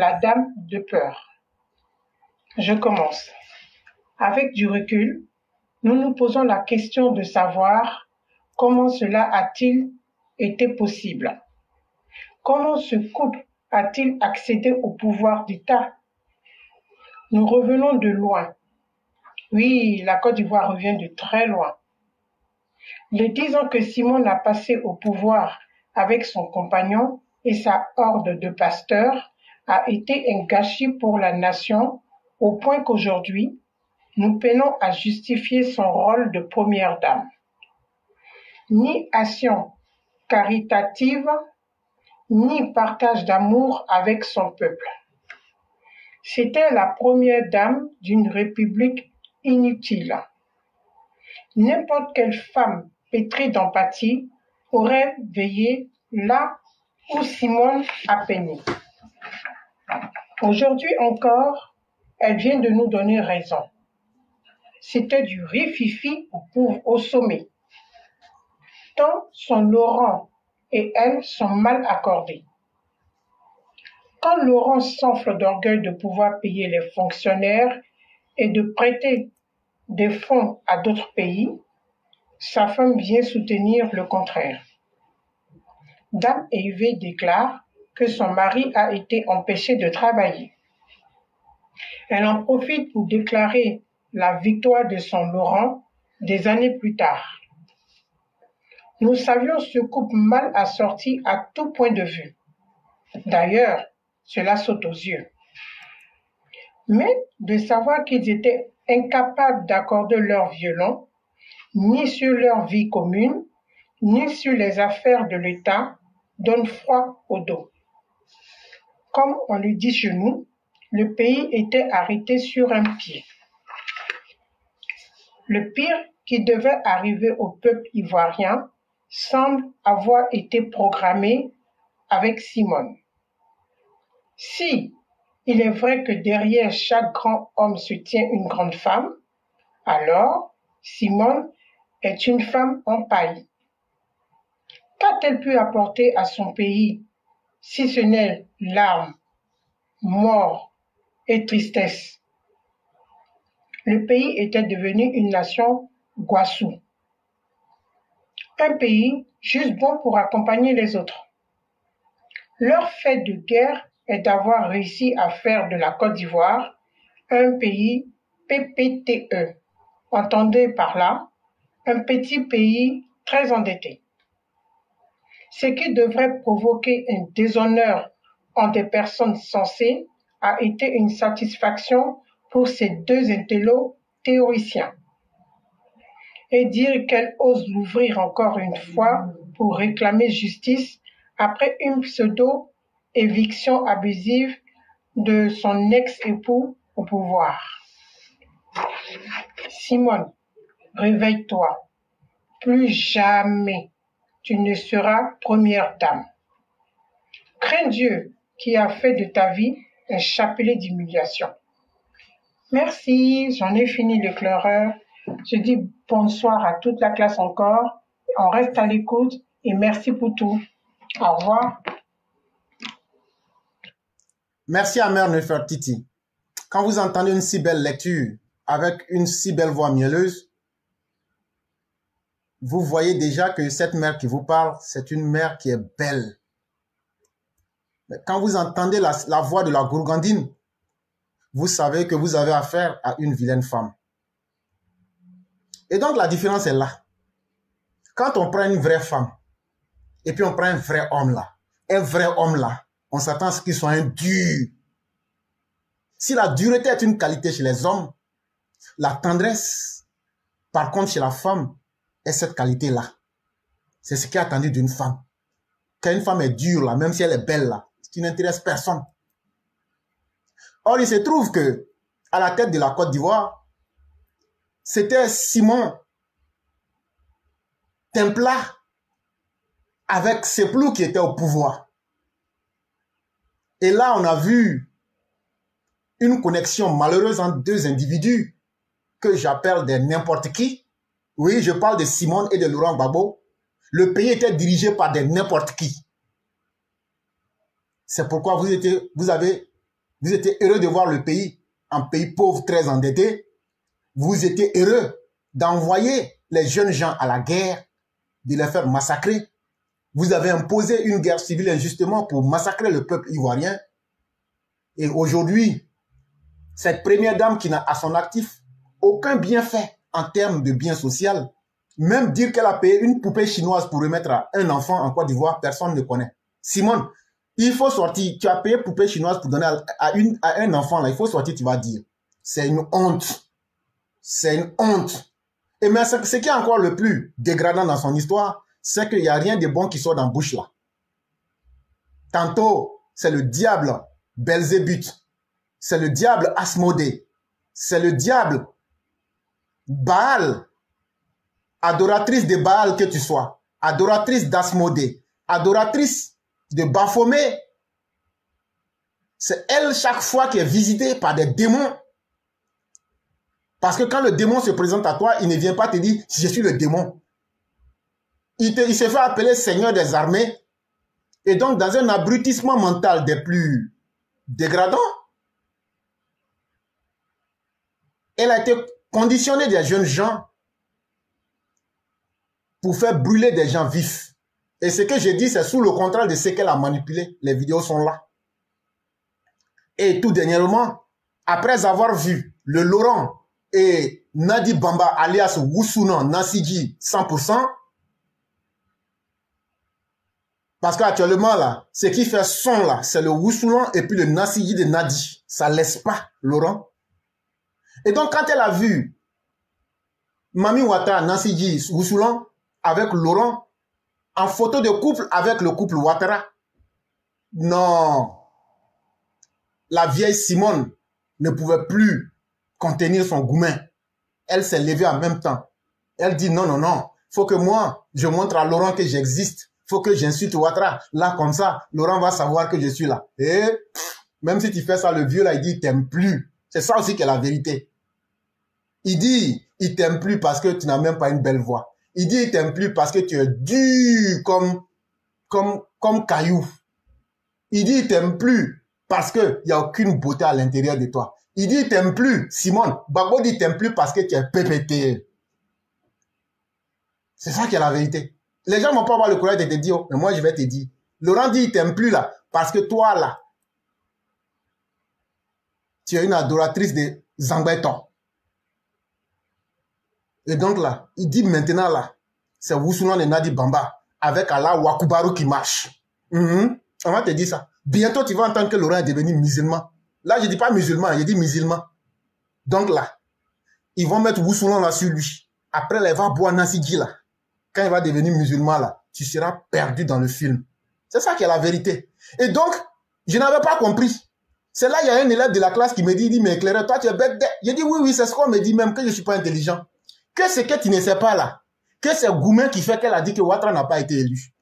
la dame de peur. Je commence. Avec du recul, nous nous posons la question de savoir comment cela a-t-il été possible. Comment ce couple a-t-il accédé au pouvoir d'État? Nous revenons de loin. Oui, la Côte d'Ivoire revient de très loin. Les dix ans que Simon a passé au pouvoir avec son compagnon et sa horde de pasteurs a été un gâchis pour la nation au point qu'aujourd'hui, nous peinons à justifier son rôle de première dame. Ni action caritative, ni partage d'amour avec son peuple. C'était la première dame d'une république inutile. N'importe quelle femme pétrie d'empathie aurait veillé là où Simone a peiné. Aujourd'hui encore, elle vient de nous donner raison. C'était du rififi au, au sommet. Tant son Laurent et elle sont mal accordés. Quand Laurent s'enfle d'orgueil de pouvoir payer les fonctionnaires et de prêter des fonds à d'autres pays, sa femme vient soutenir le contraire. Dame Yves déclare son mari a été empêché de travailler. Elle en profite pour déclarer la victoire de son Laurent des années plus tard. Nous savions ce couple mal assorti à tout point de vue. D'ailleurs, cela saute aux yeux. Mais de savoir qu'ils étaient incapables d'accorder leur violon, ni sur leur vie commune, ni sur les affaires de l'État, donne froid au dos. Comme on le dit chez nous, le pays était arrêté sur un pied. Le pire qui devait arriver au peuple ivoirien semble avoir été programmé avec Simone. Si il est vrai que derrière chaque grand homme se tient une grande femme, alors Simone est une femme en paille. Qu'a-t-elle pu apporter à son pays si ce n'est larmes, mort et tristesse Le pays était devenu une nation guassou. Un pays juste bon pour accompagner les autres. Leur fait de guerre est d'avoir réussi à faire de la Côte d'Ivoire un pays PPTE. Entendez par là un petit pays très endetté. Ce qui devrait provoquer un déshonneur en des personnes sensées a été une satisfaction pour ces deux intellos théoriciens. Et dire qu'elle ose l'ouvrir encore une fois pour réclamer justice après une pseudo-éviction abusive de son ex-époux au pouvoir. Simone, réveille-toi. Plus jamais tu ne seras première dame. Crains Dieu qui a fait de ta vie un chapelet d'humiliation. Merci, j'en ai fini le pleureur. Je dis bonsoir à toute la classe encore. On reste à l'écoute et merci pour tout. Au revoir. Merci à Mère Nefertiti. Quand vous entendez une si belle lecture avec une si belle voix mielleuse, vous voyez déjà que cette mère qui vous parle, c'est une mère qui est belle. Mais quand vous entendez la, voix de la gourgandine, vous savez que vous avez affaire à une vilaine femme. Et donc la différence est là. Quand on prend une vraie femme, et puis on prend un vrai homme là, un vrai homme là, on s'attend à ce qu'il soit un dur. Si la dureté est une qualité chez les hommes, la tendresse, par contre chez la femme, cette qualité-là. C'est ce qui est attendu d'une femme. Quand une femme est dure là, même si elle est belle là, ce qui n'intéresse personne. Or, il se trouve que, à la tête de la Côte d'Ivoire, c'était Simon Templat avec Seplou qui était au pouvoir. Et là, on a vu une connexion malheureuse entre deux individus que j'appelle des n'importe qui. Oui, je parle de Simone et de Laurent Gbagbo. Le pays était dirigé par des n'importe qui. C'est pourquoi vous, étiez, vous avez Vous heureux de voir le pays, un pays pauvre, très endetté. Vous étiez heureux d'envoyer les jeunes gens à la guerre, de les faire massacrer. Vous avez imposé une guerre civile injustement pour massacrer le peuple ivoirien. Et aujourd'hui, cette première dame qui n'a à son actif aucun bienfait en termes de bien social, même dire qu'elle a payé une poupée chinoise pour remettre un enfant en Côte d'Ivoire, personne ne connaît. Simone, il faut sortir. Tu as payé poupée chinoise pour donner à, une, un enfant, là, il faut sortir, tu vas dire. C'est une honte. C'est une honte. Et mais ce, qui est encore le plus dégradant dans son histoire, c'est qu'il n'y a rien de bon qui sort dans bouche là. Tantôt, c'est le diable Belzébuth. C'est le diable Asmodée. C'est le diable Baal. Adoratrice de Baal que tu sois. Adoratrice d'Asmodée. Adoratrice de Baphomet. C'est elle chaque fois qui est visitée par des démons. Parce que quand le démon se présente à toi, il ne vient pas te dire je suis le démon. Il se fait appeler Seigneur des armées. Et donc, dans un abrutissement mental des plus dégradants, elle a été conditionnée des jeunes gens pour faire brûler des gens vifs. Et ce que j'ai dit, c'est sous le contrôle de ce qu'elle a manipulé. Les vidéos sont là. Et tout dernièrement, après avoir vu le Laurent et Nadi Bamba alias Wusuna Nasiji 100%, parce qu'actuellement là, ce qui fait son là, c'est le Wusuna et puis le Nasiji de Nadi. Ça laisse pas Laurent. Et donc quand elle a vu Mami Wata Nasiji Wusuna avec Laurent, en photo de couple avec le couple Ouattara. Non. La vieille Simone ne pouvait plus contenir son goumin. Elle s'est levée en même temps. Elle dit non, non, non. Faut que moi, je montre à Laurent que j'existe. Faut que j'insulte Ouattara. Là, comme ça, Laurent va savoir que je suis là. Et même si tu fais ça, le vieux là, il dit, t'aime plus. C'est ça aussi qui est la vérité. Il dit, il t'aime plus parce que tu n'as même pas une belle voix. Il dit il t'aime plus parce que tu es dur comme, comme, comme caillou. Il dit il t'aime plus parce qu'il n'y a aucune beauté à l'intérieur de toi. Il dit il t'aime plus. Simone, Bagbo dit il t'aime plus parce que tu es PPT. C'est ça qui est la vérité. Les gens vont pas avoir le courage de te dire, mais moi je vais te dire. Laurent dit il t'aime plus là parce que toi là, tu es une adoratrice de Zangbeton. Et donc là, il dit maintenant là, c'est Wussunan et Nadi Bamba avec Allah Wakubaru qui marche. Mhm. On va te dire ça. Bientôt, tu vas entendre que Laurent est devenu musulman. Là, je dis pas musulman, je dis musulman. Donc là, ils vont mettre Wussunan là sur lui. Après, il va boire Nasiji là. Quand il va devenir musulman là, tu seras perdu dans le film. C'est ça qui est la vérité. Et donc, je n'avais pas compris. C'est là, il y a un élève de la classe qui me dit, il dit, mais éclaireur, toi, tu es bête. J'ai dit, oui, oui, c'est ce qu'on me dit même, que je suis pas intelligent. Que ce que tu ne sais pas là, que c'est Goumen qui fait qu'elle a dit que Ouattara n'a pas été élu.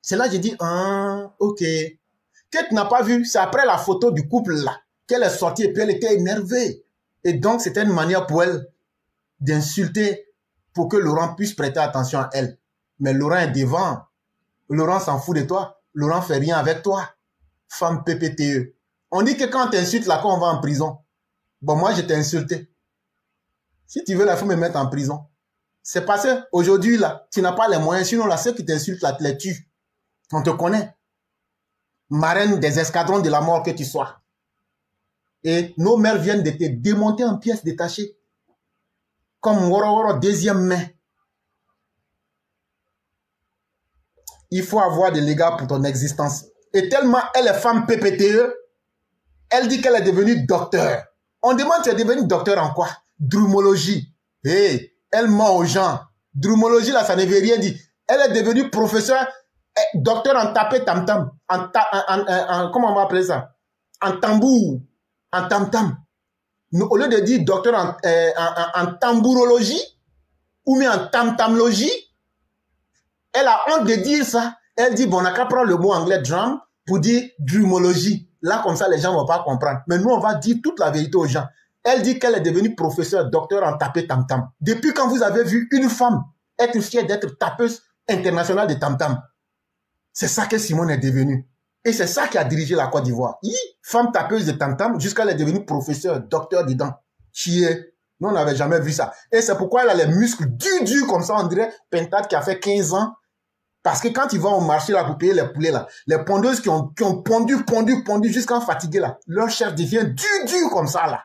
C'est là j'ai dit, ah, ok. Que tu n'as pas vu, c'est après la photo du couple là, qu'elle est sortie et puis elle était énervée. Et donc, c'était une manière pour elle d'insulter pour que Laurent puisse prêter attention à elle. Mais Laurent est devant. Laurent s'en fout de toi. Laurent fait rien avec toi. Femme PPTE. On dit que quand tu insultes là, quand on va en prison. Bon, moi, je t'ai insulté. Si tu veux, il faut me mettre en prison. C'est parce que aujourd'hui, là, tu n'as pas les moyens. Sinon, là, ceux qui t'insultent, là, tu les tues. On te connaît. Marraine des escadrons de la mort que tu sois. Et nos mères viennent de te démonter en pièces détachées. Comme Woro Woro, deuxième main. Il faut avoir des légas pour ton existence. Et tellement elle est femme PPTE, elle dit qu'elle est devenue docteur. On demande, tu es devenue docteur en quoi? Drumologie. Hey, elle ment aux gens. Drumologie, là, ça ne veut rien dire. Elle est devenue professeur, eh, docteur en tapé tam-tam. En, comment on va appeler ça? En tambour. En tam-tam. Au lieu de dire docteur en, eh, en, tambourologie, ou bien en tam-tamlogie, elle a honte de dire ça. Elle dit, bon, on n'a qu'à prendre le mot anglais drum pour dire drumologie. Là, comme ça, les gens ne vont pas comprendre. Mais nous, on va dire toute la vérité aux gens. Elle dit qu'elle est devenue professeure, docteur en tapé tam-tam. Depuis quand vous avez vu une femme être fière d'être tapeuse internationale de tam-tam C'est ça que Simone est devenue. Et c'est ça qui a dirigé la Côte d'Ivoire. Femme tapeuse de tam-tam jusqu'à elle est devenue professeure, docteur dedans. Chier. Nous, on n'avait jamais vu ça. Et c'est pourquoi elle a les muscles durs, durs comme ça, on dirait Pentat qui a fait 15 ans. Parce que quand ils vont au marché là pour payer les poulets là, les pondeuses qui ont, pondu, pondu, pondu jusqu'à fatiguer là, leur chef devient dur, dur comme ça là.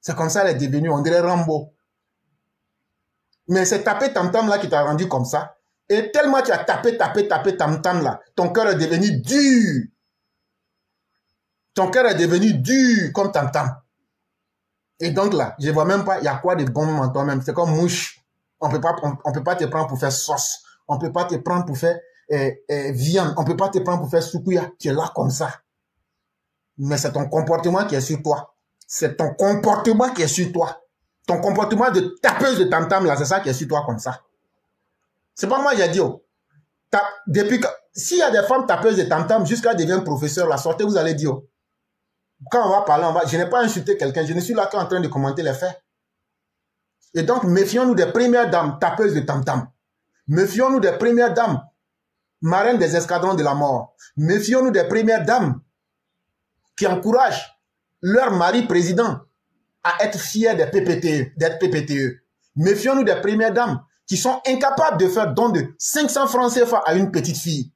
C'est comme ça elle est devenue, on dirait Rambo. Mais c'est taper tam-tam là qui t'a rendu comme ça. Et tellement tu as tapé, tapé, tapé tam-tam là, ton cœur est devenu dur. Ton cœur est devenu dur comme tam-tam. Et donc là, je vois même pas, il y a quoi de bon en toi-même? C'est comme mouche. On peut peut pas te prendre pour faire sauce. On peut pas te prendre pour faire eh, eh, viande. On peut pas te prendre pour faire soukouya. Tu es là comme ça. Mais c'est ton comportement qui est sur toi. C'est ton comportement qui est sur toi. Ton comportement de tapeuse de tam-tam là, c'est ça qui est sur toi comme ça. C'est pas moi qui ai dit, oh. depuis que, s'il y a des femmes tapeuses de tam-tam jusqu'à devenir professeur, la sortez, vous allez dire, oh quand on va parler, on va, je n'ai pas insulté quelqu'un, je ne suis là qu'en train de commenter les faits. Et donc, méfions-nous des premières dames tapeuses de tam-tam. Méfions-nous des premières dames marraines des escadrons de la mort. Méfions-nous des premières dames qui encouragent leur mari président à être fiers des PPTE, d'être PPTE. Méfions-nous des premières dames qui sont incapables de faire don de 500 francs CFA à une petite fille.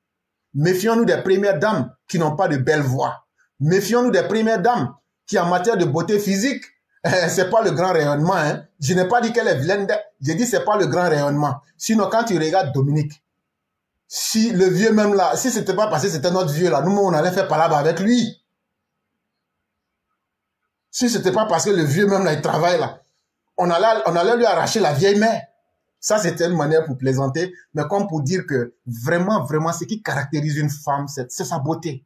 Méfions-nous des premières dames qui n'ont pas de belle voix. Méfions-nous des premières dames qui, en matière de beauté physique, c'est pas le grand rayonnement. Hein. Je n'ai pas dit qu'elle est vilaine. J'ai dit c'est pas le grand rayonnement. Sinon, quand tu regardes Dominique, si le vieux même là, si c'était pas passé, c'était notre vieux là, nous, on allait faire palabre avec lui. Si c'était pas parce que le vieux même là, il travaille là, on allait, on allait lui arracher la vieille mère. Ça, c'était une manière pour plaisanter, mais comme pour dire que vraiment, vraiment, ce qui caractérise une femme, c'est sa beauté.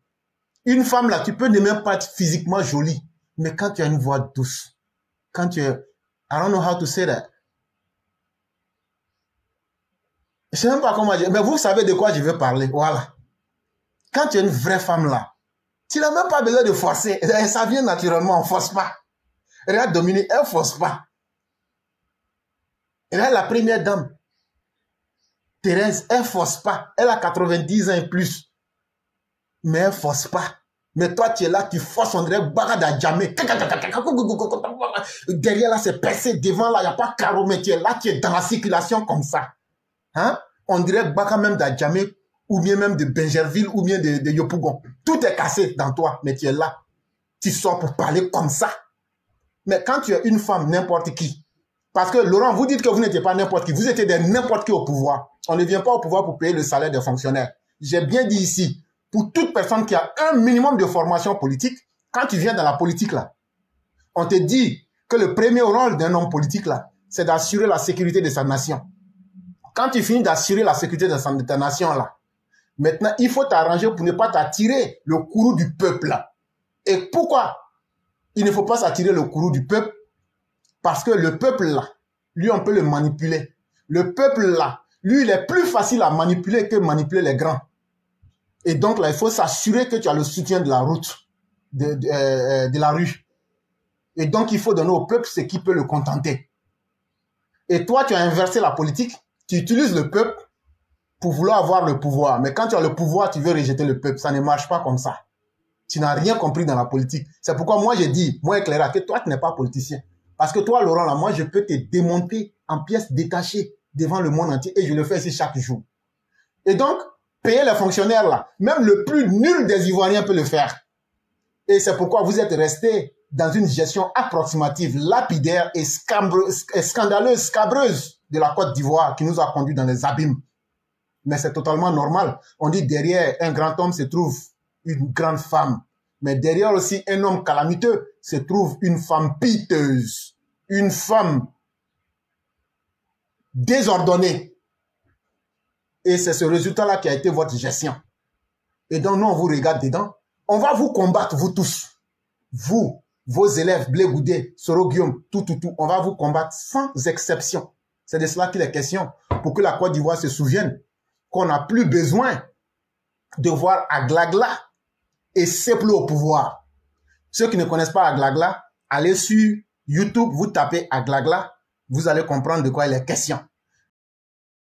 Une femme là, tu peux ne même pas être physiquement jolie, mais quand tu as une voix douce, quand tu es, I don't know how to say that. Je sais même pas comment dire, mais vous savez de quoi je veux parler. Voilà. Quand tu es une vraie femme là, tu n'as même pas besoin de forcer. Ça vient naturellement, on force pas. Regarde Dominique, elle force pas. Est la première dame. Thérèse, elle force pas. Elle a 90 ans et plus mais elle force pas. Mais toi, tu es là, tu forces, on dirait Barada jamais. Derrière là, c'est percé. Devant là, il n'y a pas carreau, mais tu es là, tu es dans la circulation comme ça. Hein? On dirait Baka même d'Adjamé, ou bien même de Benjerville, ou bien de, de Yopougon. Tout est cassé dans toi, mais tu es là. Tu sors pour parler comme ça. Mais quand tu es une femme, n'importe qui, parce que Laurent, vous dites que vous n'étiez pas n'importe qui, vous étiez n'importe qui au pouvoir. On ne vient pas au pouvoir pour payer le salaire des fonctionnaires. J'ai bien dit ici, pour toute personne qui a un minimum de formation politique, quand tu viens dans la politique là, on te dit que le premier rôle d'un homme politique c'est d'assurer la sécurité de sa nation. Quand tu finis d'assurer la sécurité de, ta nation là, maintenant il faut t'arranger pour ne pas t'attirer le courroux du peuple. Et pourquoi il ne faut pas s'attirer le courroux du peuple? Parce que le peuple là, lui on peut le manipuler. Le peuple là, lui il est plus facile à manipuler que manipuler les grands. Et donc là, il faut s'assurer que tu as le soutien de la route, de, de, euh, de, la rue. Et donc, il faut donner au peuple ce qui peut le contenter. Et toi, tu as inversé la politique. Tu utilises le peuple pour vouloir avoir le pouvoir. Mais quand tu as le pouvoir, tu veux rejeter le peuple. Ça ne marche pas comme ça. Tu n'as rien compris dans la politique. C'est pourquoi moi, j'ai dit, moi, Éclaira, que toi, tu n'es pas politicien. Parce que toi, Laurent, là, moi, je peux te démonter en pièces détachées devant le monde entier et je le fais ici chaque jour. Et donc, payer les fonctionnaires là. Même le plus nul des Ivoiriens peut le faire. Et c'est pourquoi vous êtes resté dans une gestion approximative, lapidaire et, scandaleuse, scabreuse de la Côte d'Ivoire qui nous a conduits dans les abîmes. Mais c'est totalement normal. On dit derrière un grand homme se trouve une grande femme. Mais derrière aussi un homme calamiteux se trouve une femme piteuse. Une femme désordonnée. Et c'est ce résultat-là qui a été votre gestion. Et donc, nous, on vous regarde dedans. On va vous combattre, vous tous. Vous, vos élèves, Blé Goudé, Soro Guillaume, tout, tout, tout. On va vous combattre sans exception. C'est de cela qu'il est question. Pour que la Côte d'Ivoire se souvienne qu'on n'a plus besoin de voir Aglagla et plus au pouvoir. Ceux qui ne connaissent pas Aglagla, allez sur YouTube, vous tapez Aglagla, vous allez comprendre de quoi il est question.